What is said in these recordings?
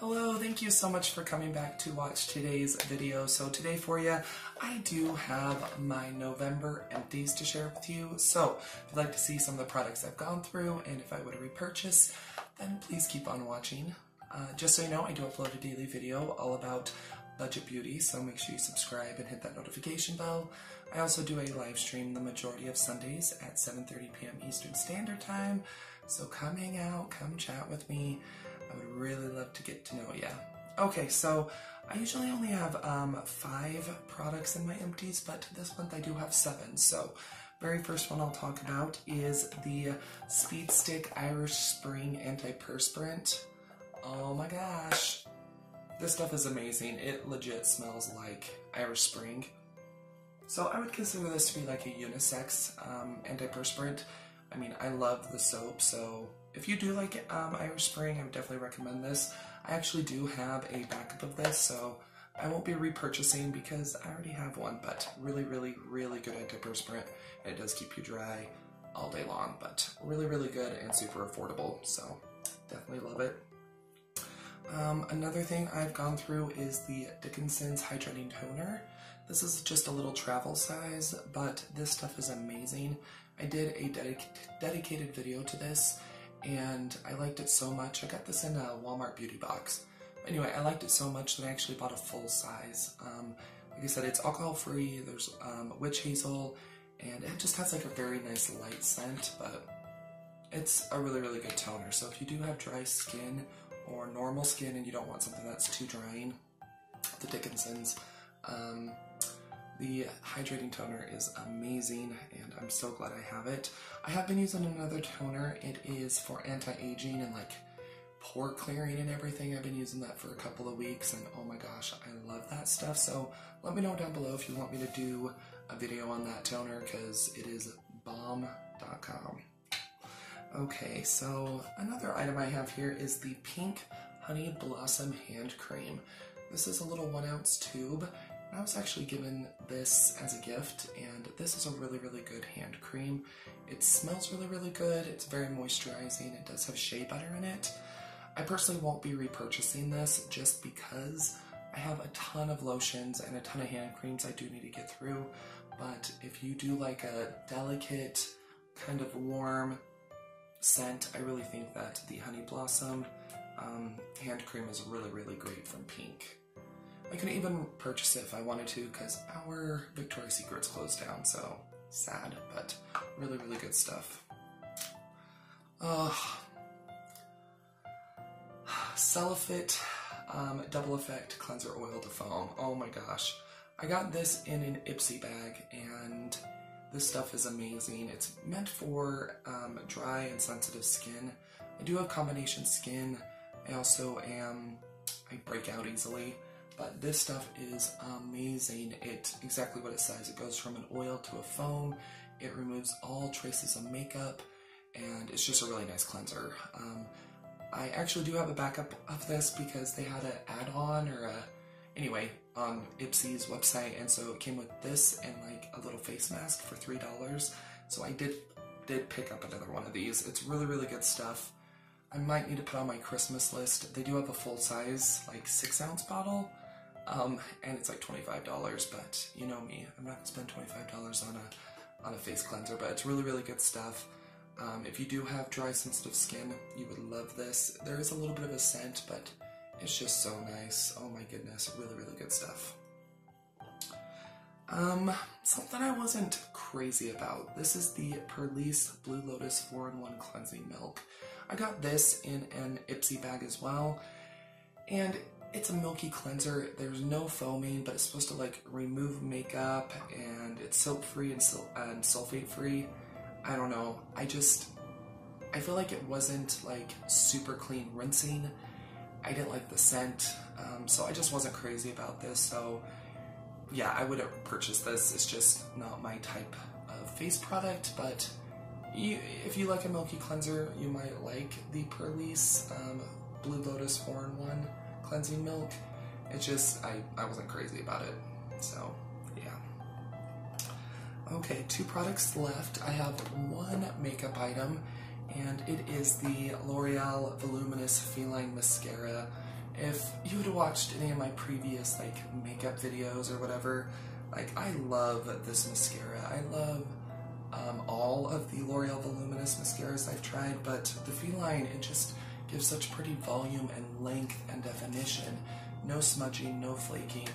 Hello, thank you so much for coming back to watch today's video. So today for you, I do have my November empties to share with you. So if you'd like to see some of the products I've gone through and if I would repurchase, then please keep on watching. Uh, just so you know, I do upload a daily video all about budget beauty, so make sure you subscribe and hit that notification bell. I also do a live stream the majority of Sundays at 7.30 p.m. Eastern Standard Time, so come hang out, come chat with me. Really love to get to know you. Okay, so I usually only have um, five products in my empties, but this month I do have seven. So, very first one I'll talk about is the Speed Stick Irish Spring Antiperspirant. Oh my gosh, this stuff is amazing. It legit smells like Irish Spring. So I would consider this to be like a unisex um, antiperspirant. I mean, I love the soap, so if you do like um, Irish Spring, I would definitely recommend this. I actually do have a backup of this, so I won't be repurchasing because I already have one, but really, really, really good antiperspirant. And it does keep you dry all day long, but really, really good and super affordable, so definitely love it. Um, another thing I've gone through is the Dickinson's Hydrating Toner. This is just a little travel size, but this stuff is amazing. I did a dedic dedicated video to this, and I liked it so much. I got this in a Walmart beauty box. Anyway, I liked it so much that I actually bought a full size. Um, like I said, it's alcohol free, there's um, witch hazel, and it just has like a very nice light scent, but it's a really, really good toner. So if you do have dry skin or normal skin and you don't want something that's too drying, the Dickinson's um, the hydrating toner is amazing and I'm so glad I have it. I have been using another toner. It is for anti-aging and like pore clearing and everything. I've been using that for a couple of weeks and oh my gosh, I love that stuff. So let me know down below if you want me to do a video on that toner because it is bomb.com. Okay, so another item I have here is the Pink Honey Blossom Hand Cream. This is a little one ounce tube I was actually given this as a gift, and this is a really, really good hand cream. It smells really, really good. It's very moisturizing. It does have shea butter in it. I personally won't be repurchasing this just because I have a ton of lotions and a ton of hand creams I do need to get through. But if you do like a delicate, kind of warm scent, I really think that the Honey Blossom um, hand cream is really, really great from Pink. I could even purchase it if I wanted to because our Victoria's Secret's closed down, so sad, but really, really good stuff. Uh, Celefit um, Double Effect Cleanser Oil to Foam. Oh my gosh. I got this in an Ipsy bag and this stuff is amazing. It's meant for um, dry and sensitive skin. I do have combination skin. I also am, I break out easily. But this stuff is amazing. It's exactly what it says. It goes from an oil to a foam. It removes all traces of makeup, and it's just a really nice cleanser. Um, I actually do have a backup of this because they had an add-on or a anyway on Ipsy's website, and so it came with this and like a little face mask for three dollars. So I did did pick up another one of these. It's really really good stuff. I might need to put on my Christmas list. They do have a full size like six ounce bottle, um, and it's like $25, but you know me, I'm not gonna spend $25 on a, on a face cleanser, but it's really, really good stuff. Um, if you do have dry, sensitive skin, you would love this. There is a little bit of a scent, but it's just so nice. Oh my goodness, really, really good stuff. Um, something I wasn't crazy about. This is the Purlisse Blue Lotus 4-in-1 Cleansing Milk. I got this in an Ipsy bag as well, and it's a milky cleanser. There's no foaming, but it's supposed to like remove makeup and it's soap free and, sul- and sulfate free. I don't know. I just I feel like it wasn't like super clean rinsing. I didn't like the scent, um, so I just wasn't crazy about this. So yeah, I wouldn't purchase this. It's just not my type of face product, but you, if you like a milky cleanser, you might like the Purlisse um, Blue Lotus 4-in-1 cleansing milk. It just, I, I wasn't crazy about it. So, yeah. Okay, two products left. I have one makeup item, and it is the L'Oreal Voluminous Feline Mascara. if you had watched any of my previous like makeup videos or whatever, like I love this mascara. I love um, all of the L'Oreal Voluminous mascaras I've tried, but the Feline, it just gives such pretty volume and length and definition. No smudging, no flaking.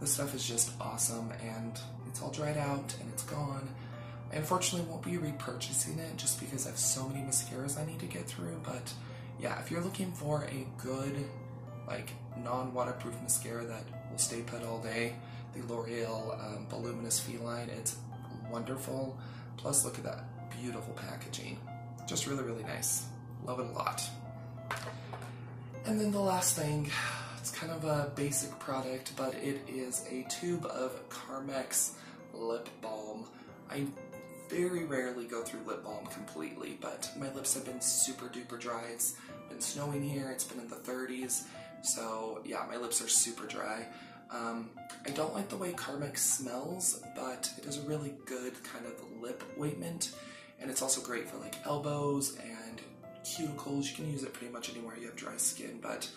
This stuff is just awesome and it's all dried out and it's gone. I unfortunately won't be repurchasing it just because I have so many mascaras I need to get through, but yeah, if you're looking for a good, like, non-waterproof mascara that will stay put all day, the L'Oreal um, Voluminous Feline, it's wonderful. Plus, look at that beautiful packaging. Just really, really nice. Love it a lot. And then the last thing, it's kind of a basic product, but it is a tube of Carmex lip balm. I very rarely go through lip balm completely, but my lips have been super duper dry. It's been snowing here, it's been in the 30s, so yeah, my lips are super dry. Um, I don't like the way Carmex smells, but it is a really good kind of lip ointment, and it's also great for like elbows and cuticles. You can use it pretty much anywhere you have dry skin, but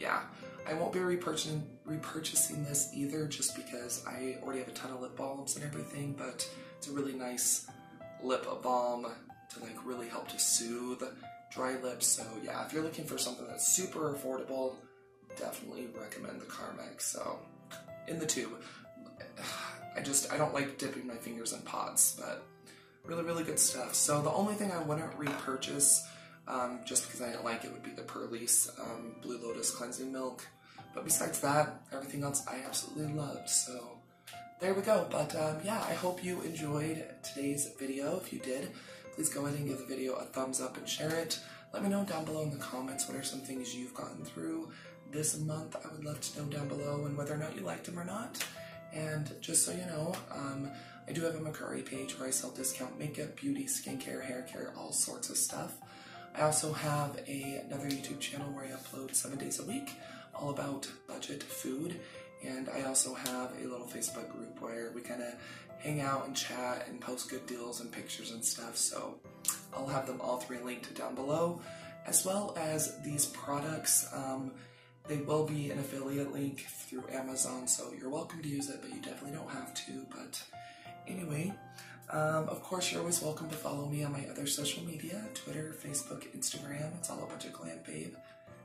yeah, I won't be repurchasing, repurchasing this either just because I already have a ton of lip balms and everything, but it's a really nice lip balm to like really help to soothe dry lips. So yeah, if you're looking for something that's super affordable, definitely recommend the Carmex. So in the tube, I just I don't like dipping my fingers in pots, but really really good stuff. So the only thing I wouldn't repurchase um, just because I didn't like it would be the Purlisse um, Blue Lotus cleansing milk. But besides that, everything else I absolutely loved. So there we go. But um, yeah, I hope you enjoyed today's video. If you did, please go ahead and give the video a thumbs up and share it. Let me know down below in the comments what are some things you've gotten through this month. I would love to know down below and whether or not you liked them or not. And just so you know, um, I do have a Mercari page where I sell discount makeup, beauty, skincare, hair care, all sorts of stuff. I also have a, another YouTube channel where I upload seven days a week, all about budget food. And I also have a little Facebook group where we kind of hang out and chat and post good deals and pictures and stuff. So I'll have them all three linked down below, as well as these products. Um, they will be an affiliate link through Amazon, so you're welcome to use it, but you definitely don't have to. But anyway, um, of course, you're always welcome to follow me on my other social media Twitter, Facebook, Instagram. It's all a BudgetGlam Babe.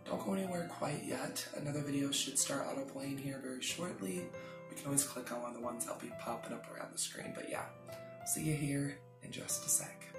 Don't go anywhere quite yet. Another video should start auto playing here very shortly. We can always click on one of the ones that'll be popping up around the screen. But yeah, see you here in just a sec.